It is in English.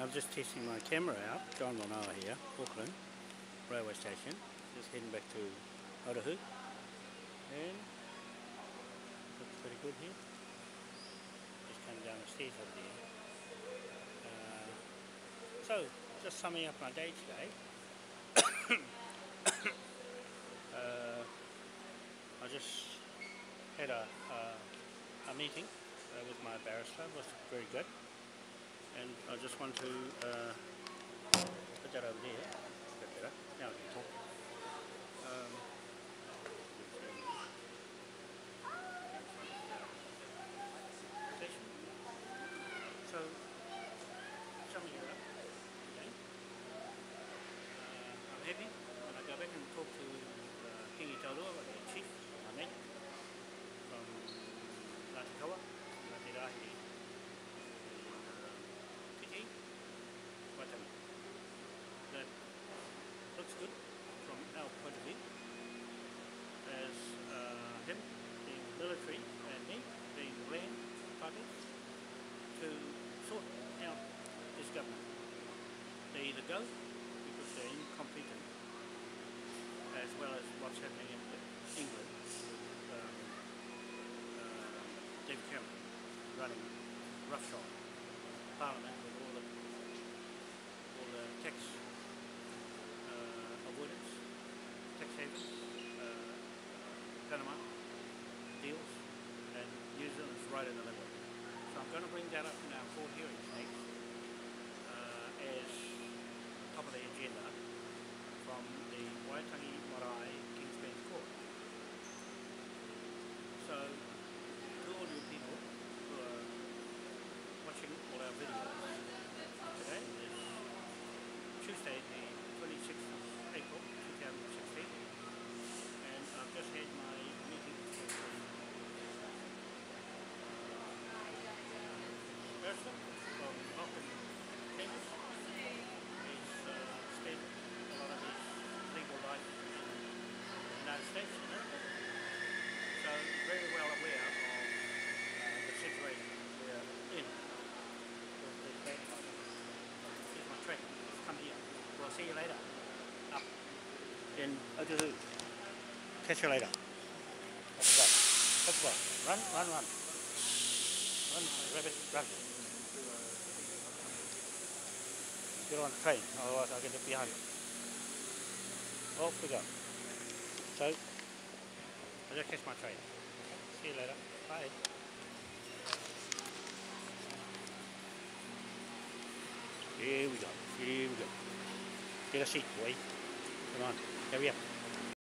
I'm just testing my camera out. John Wanoa here, Auckland railway station. Just heading back to Otahu. And looks pretty good here. Just coming down the stairs over there. Uh, so, just summing up my day today. uh, I just had a, a, a meeting uh, with my barrister. It was very good and I just want to uh, put that over there. A bit better. Now I can talk. Um, so, summing it up again. Uh, I'm happy when I go back and talk to uh, Kingi Taurua, the chief, my mate, from Ngāti Kawa, Ngāti Rahi, that looks good from our point of view as uh, him being military and me being land parties to sort out this government. They either go because they're incompetent as well as what's happening in England with um, uh, David Cameron running roughshod parliament with all the all the tax uh, avoidance, tax havens, uh, Panama deals, and New Zealand's right in the middle. So I'm going to bring that up in our four hearings next uh, as top of the agenda from Waitangi Marae King's Bench Court. So to all you people who are watching all our videos today is Tuesday the 26th of April 2016 and I've just had my meeting with the person States, America. So very well aware of uh, the situation we're in. Here's my train. Come here. We'll see you later. Up in Otahu. Catch you later. Let's. Run, run, run. Run, rabbit, run. Get on the train, otherwise I'll get it behind you. Off we go. So, I'll just catch my train. See you later. Bye. Here we go. Here we go. Get a seat, boy. Come on. Hurry up.